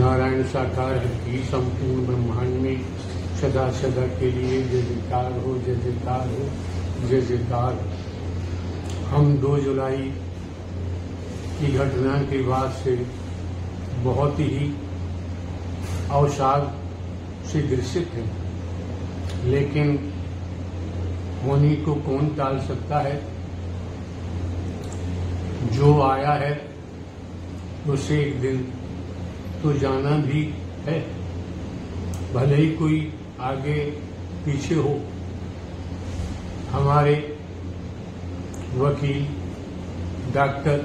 साकार है की संपूर्ण ब्रह्मांड में सदा सदा के लिए जय जयकार हो, जय जयकार हो, जय जयकार हम दो जुलाई की घटना के बाद से बहुत ही अवसाद से ग्रसित हैं। लेकिन होनी को कौन टाल सकता है? जो आया है, उसे एक दिन तो जाना भी है। भले ही कोई आगे पीछे हो। हमारे वकील, डॉक्टर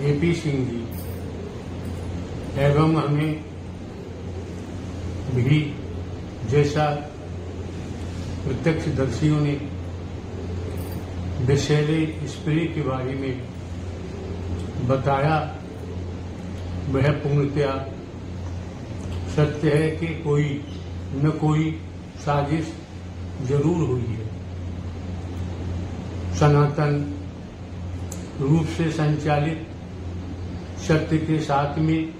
एपी सिंह जी, एवं हमें भी जैसा प्रत्यक्षदर्शियों ने विषैले स्प्रे के बारे में बताया वह पूर्णतया सत्य है कि कोई, न कोई साजिश ज़रूर हुई है। सनातन रूप से संचालित सत्य के साथ में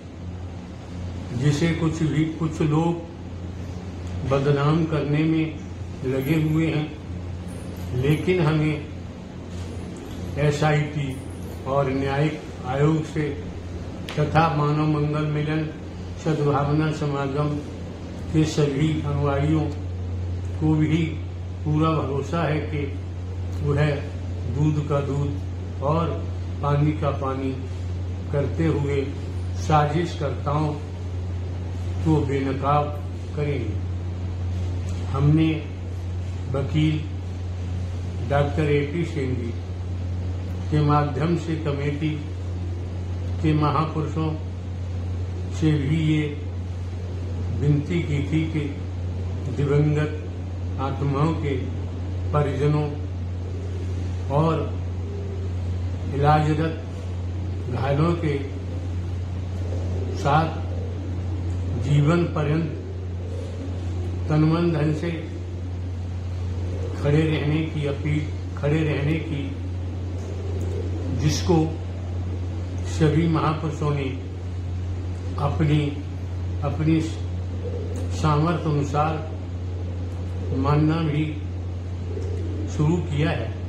जिसे कुछ भी, कुछ लोग बदनाम करने में लगे हुए हैं, लेकिन हमें एसआईटी और न्यायिक आयोग से तथा मानव मंगल मिलन सद्भावना समागम के सभी अनुयायियों को भी पूरा भरोसा है कि वह दूध का दूध और पानी का पानी करते हुए साजिशकर्ताओं को बेनकाब करेंगे। हमने वकील doctor A P Singh ji के माध्यम से कमेटी के महापुरुषों से भी ये विनती की थी कि दिवंगत आत्माओं के परिजनों और इलाजरत घायलों के साथ जीवन पर्यंत तनमन धन से खड़े रहने की अपील, खड़े रहने की जिसको सभी महापुरुषों ने अपनी अपनी सामर्थ्य अनुसार मानना भी शुरू किया है।